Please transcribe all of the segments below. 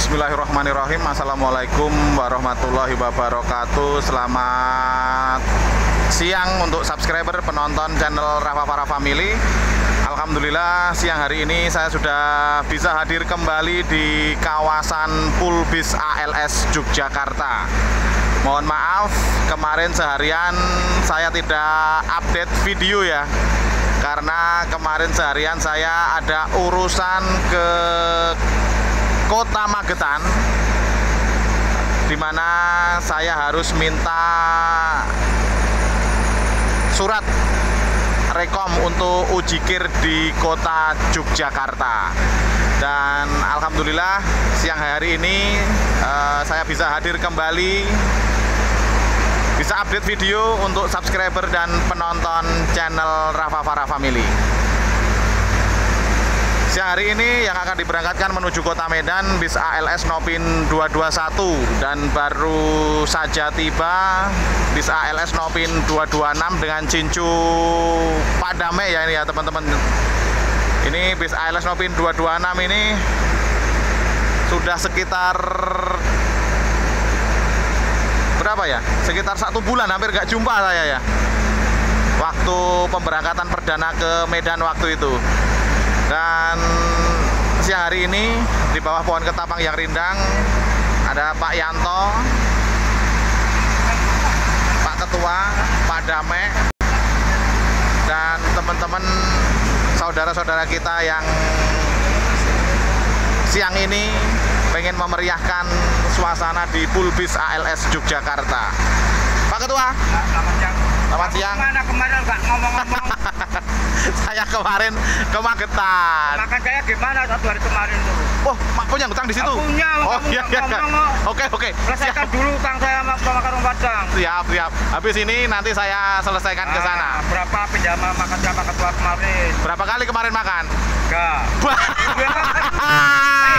Bismillahirrahmanirrahim. Assalamualaikum warahmatullahi wabarakatuh. Selamat siang untuk subscriber penonton channel Rafa Farah Family. Alhamdulillah siang hari ini saya sudah bisa hadir kembali di kawasan Pulbis ALS Yogyakarta. Mohon maaf kemarin seharian saya tidak update video ya. Karena kemarin seharian saya ada urusan ke Kota Magetan di mana saya harus minta surat rekom untuk ujikir di kota Yogyakarta dan Alhamdulillah siang hari ini uh, saya bisa hadir kembali bisa update video untuk subscriber dan penonton channel Rafa Farah Family. Siang hari ini yang akan diberangkatkan menuju kota Medan bis ALS Nopin 221 dan baru saja tiba bis ALS Nopin 226 dengan cincu Padame ya ini ya teman-teman. Ini bis ALS Nopin 226 ini sudah sekitar berapa ya? Sekitar satu bulan hampir nggak jumpa saya ya. Waktu pemberangkatan perdana ke Medan waktu itu. Dan siang hari ini di bawah pohon ketapang yang rindang ada Pak Yanto, Pak Ketua, Pak Dame, dan teman-teman saudara-saudara kita yang siang ini pengen memeriahkan suasana di Pulbis ALS Yogyakarta. Pak Ketua. Selamat siang. Selamat siang. Mana kemarin nggak ngomong-ngomong? saya kemarin ke Magetan. Makan saya gimana satu hari kemarin tuh? Oh, mak punya utang di situ? Aku punya, Oh iya iya. iya. Oke oke. Selesaikan Siap. dulu utang saya sama makan Padang. Siap siap. Habis ini nanti saya selesaikan ke sana. Ah, berapa pinjaman makan saya makan kemarin? Berapa kali kemarin makan? Enggak.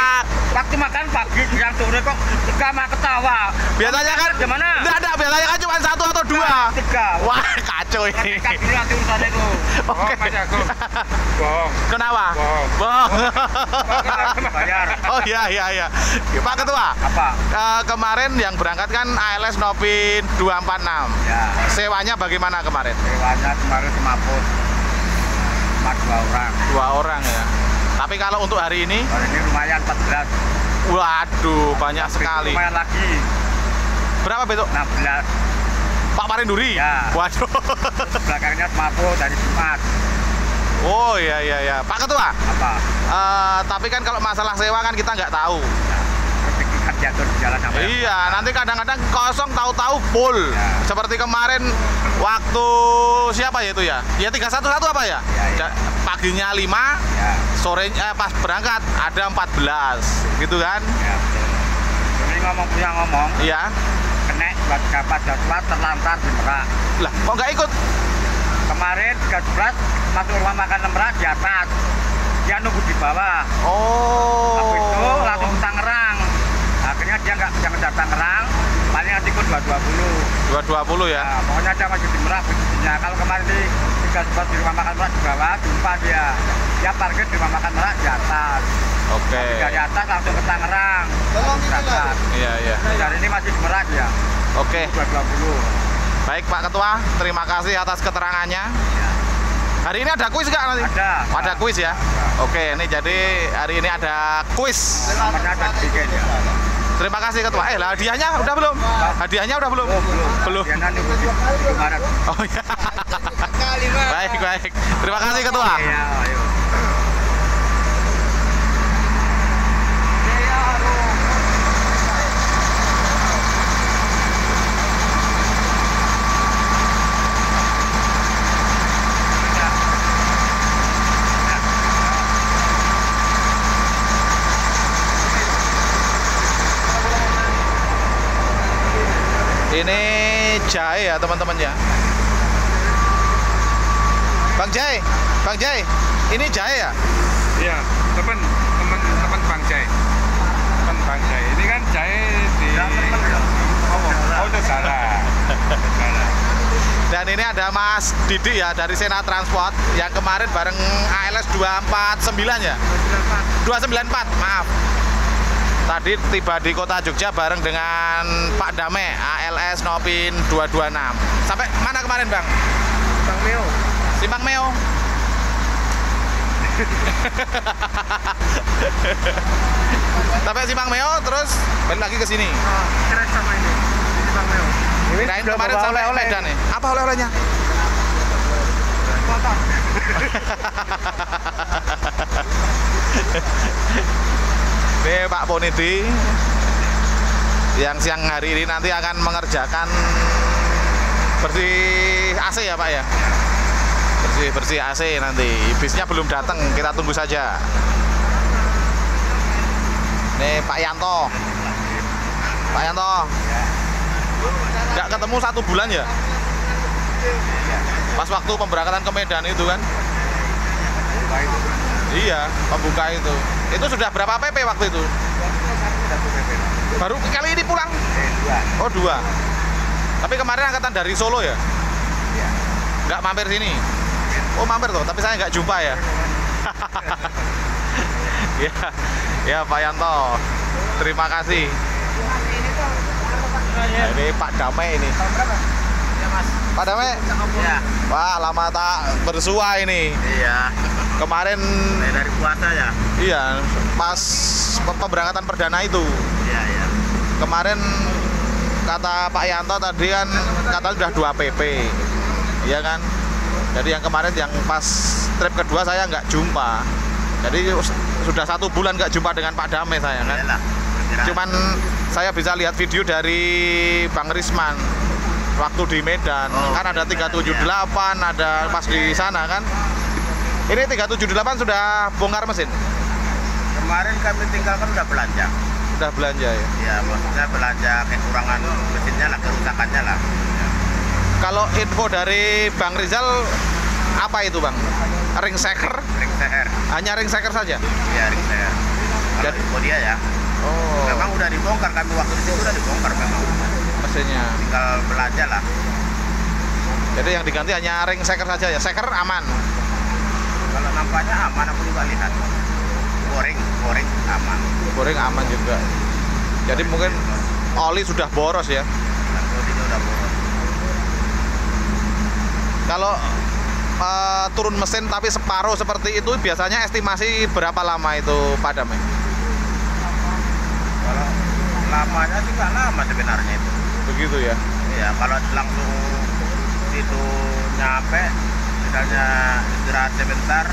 Waktu makan pagi siang sore kok kamu ketawa. biasanya kan Gimana? Enggak ada, biasanya kan cuma satu atau dua. Tiga. Wah, kacau ini. Kan dulu nanti urusan itu. Oke. Oh, Mas Aku. Bohong. Kenapa? Bohong. Bohong. Bayar. Oh iya iya iya. Pak Ketua, Apa? eh, kemarin yang berangkat kan ALS Novin 246. Ya. Sewanya bagaimana kemarin? Sewanya kemarin semaput. Cuma dua orang. Dua orang ya. Tapi kalau untuk hari ini, Hari ini lumayan 14. waduh banyak sekali. Lumayan lagi Berapa besok? 16. Pak Parinduri? Ya. Waduh. Belakangnya semaput dari Jumat. Oh iya iya iya. Pak Ketua, Apa? eh, tapi kan kalau masalah sewa kan kita nggak tahu. Diatur di jalan apa ya? Iya, nanti kadang-kadang kosong tahu-tahu full. Ya. Seperti kemarin waktu siapa ya itu ya? Ya 311 apa ya? Ya, ya. Paginya 5, Ya. sorenya eh, pas berangkat ada 14. Gitu kan? Ya. Ini ngomong punya ngomong, Iya. kena buat kapas jadwal terlantar di Merak. Lah, kok nggak ikut? Kemarin 13 masuk rumah makan Merak di atas. Dia nunggu di bawah. Oh. Habis itu langsung Tangerang. Nggak bisa ke Tangerang. Paling nanti ikut 220. 220 ya. Nah, pokoknya dia masih di Merak bisnisnya. Kalau kemarin di tiga sempat di rumah makan Merak di bawah, jumpa dia. Dia parkir di rumah makan Merak di atas. Oke. Dari atas langsung ke Tangerang. Berangkat. Iya, iya. Hari ini masih di Merak ya. Oke. 220. Baik Pak Ketua, terima kasih atas keterangannya. Ya. Hari ini ada kuis nggak nanti? Ada. Ada kuis ya? Oke, ini jadi hari ini ada kuis. Nomornya ada bikin ya. Terima kasih Ketua. Eh, lah hadiahnya udah belum? Hadiahnya udah belum? Oh, belum. Belum. Oh iya. baik, baik. Terima kasih Ketua. Iya, ayo. Ini jahe ya teman-teman ya. Bang Jai, Bang Jai, ini jahe ya? Iya, teman teman teman Bang Jai. Teman Bang Jai. Ini kan Jai di Oh, itu salah. Salah. Dan ini ada Mas Didi ya dari Sena Transport yang kemarin bareng ALS 249 ya. 294, maaf. Tadi tiba di kota Jogja bareng dengan Pak Dame ALS Nopin 226. Sampai mana kemarin Bang? Bang Meo. Simpang Meo. Sampai Simpang Meo terus balik lagi ke sini. Oh, keren sama ini. Ini Bang Meo. Kirain kemarin sampai Medan nih. Apa oleh-olehnya? Motor. Ini Pak Ponidi yang siang hari ini nanti akan mengerjakan bersih AC ya Pak ya? Bersih bersih AC nanti. Bisnya belum datang kita tunggu saja. Ini Pak Yanto. Pak Yanto. Nggak ketemu satu bulan ya? Pas waktu pemberangkatan ke Medan itu kan? Iya pembuka itu itu sudah berapa PP waktu itu baru kali ini pulang Eh, dua. Oh dua. Tapi kemarin angkatan dari Solo ya? Iya. Nggak mampir sini? Oh mampir tuh, tapi saya nggak jumpa ya. ya, ya Pak Yanto. Terima kasih. Nah, ini Pak Damai ini. Pak Damai, Iya. wah lama tak bersua ini. Iya. Kemarin, dari puasa ya. iya, pas pe- pemberangkatan perdana itu. Iya, iya. Kemarin kata Pak Yanto tadi kan kata sudah 2 PP. Iya kan? Jadi yang kemarin yang pas trip kedua saya nggak jumpa. Jadi sudah satu bulan nggak jumpa dengan Pak Dame saya kan. Beristirahat. Cuman saya bisa lihat video dari Bang Risman waktu di Medan. Oh, kan ada di Medan, 378, ada pas di sana kan. Ini 378 sudah bongkar mesin. Kemarin kami tinggalkan udah belanja. Sudah belanja ya. Ya, maksudnya belanja kekurangan mesinnya lah, kerusakannya lah. Kalau info dari Bang Rizal apa itu Bang? Ring shaker? Ring CR. Hanya ring shaker saja? Ya, ring CR. Kalau info dia ya. Oh, Memang udah dibongkar kami waktu itu udah dibongkar memang. mesinnya. Tinggal belanja lah. Jadi yang diganti hanya ring shaker saja ya. Shaker aman. Kalau nampaknya aman aku juga lihat. Boring, boring aman. Boring aman juga. Jadi mungkin oli sudah boros ya. Boros. Kalau eh, turun mesin tapi separuh seperti itu biasanya estimasi berapa lama itu padam ya? Kalau lamanya sih nggak lama sebenarnya itu. Begitu ya. Ya kalau langsung itu nyampe, misalnya istirahat sebentar,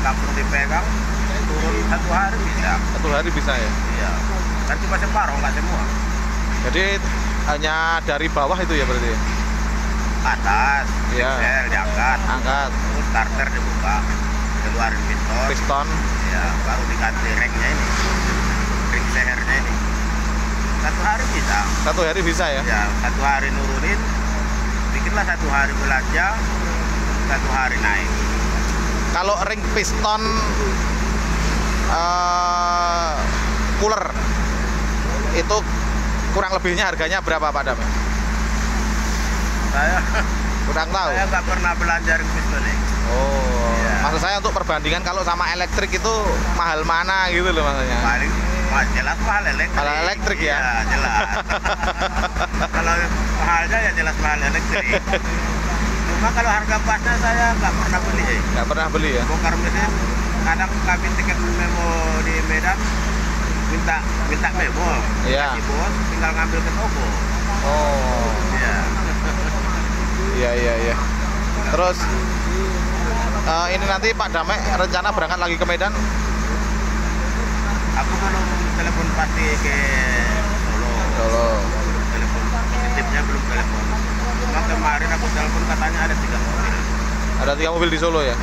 langsung dipegang, turun satu hari bisa. Satu hari bisa ya. Iya. Kan cuma separuh nggak semua. Jadi hanya dari bawah itu ya berarti. ya? Atas, Iya. sel diangkat, Angkat terus starter dibuka, keluarin piston, piston. ya baru diganti ringnya ini, ring sehernya ini. Satu hari bisa. Satu hari bisa ya. Ya satu hari nurunin, bikinlah satu hari belanja, satu hari naik. Kalau ring piston eh cooler itu kurang lebihnya harganya berapa Pak Dam? Saya Kurang tahu. saya nggak pernah belanja ring piston nih. Oh, Iya. maksud saya untuk perbandingan kalau sama elektrik itu mahal mana gitu loh maksudnya. Paling jelas mahal elektrik. Mahal elektrik ya? Iya, jelas. kalau mahalnya ya jelas mahal elektrik. Cuma kalau harga pasnya saya nggak pernah beli. Nggak pernah beli ya? Bongkar mesin, kadang kami tiket memo di Medan minta minta memo. Iya. Kasih bos, tinggal ngambil ke toko. Oh, Iya. iya iya iya. Terus eh, ini nanti Pak Damek rencana berangkat lagi ke Medan? Aku belum telepon pasti ke Solo. Solo. Telepon positifnya belum telepon. Cuma kemarin aku telepon katanya ada tiga mobil. Ada tiga mobil di Solo ya?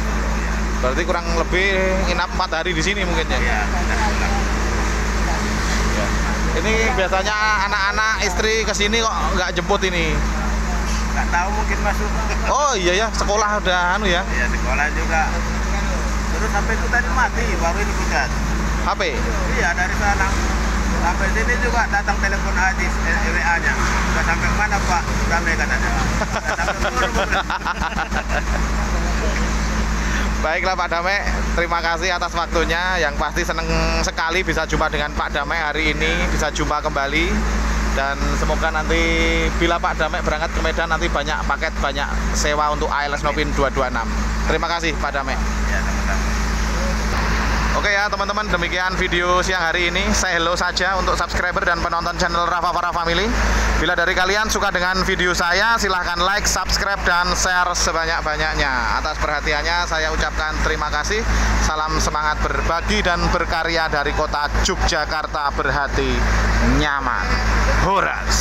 Berarti kurang lebih nginap empat hari di sini mungkin ya? Iya. Ya. Ini biasanya anak-anak istri ke sini kok nggak jemput ini? Nggak tahu mungkin masuk. Oh iya ya, sekolah udah anu ya, Iya sekolah juga. Terus sampai itu tadi mati, baru ini. HP. Iya dari sana sampai sini juga datang telepon Aziz eh, WA-nya. Sudah sampai mana Pak? Sampai katanya. Baiklah Pak Dame, terima kasih atas waktunya. Yang pasti seneng sekali bisa jumpa dengan Pak Dame hari ini, bisa jumpa kembali. Dan semoga nanti bila Pak Dame berangkat ke Medan nanti banyak paket, banyak sewa untuk ALS Novin 226. Terima kasih Pak Dame. Oke ya teman-teman demikian video siang hari ini. Saya hello saja untuk subscriber dan penonton channel Rafa Para Family. Bila dari kalian suka dengan video saya silahkan like, subscribe, dan share sebanyak-banyaknya. Atas perhatiannya saya ucapkan terima kasih. Salam semangat berbagi dan berkarya dari kota Yogyakarta berhati nyaman. Horas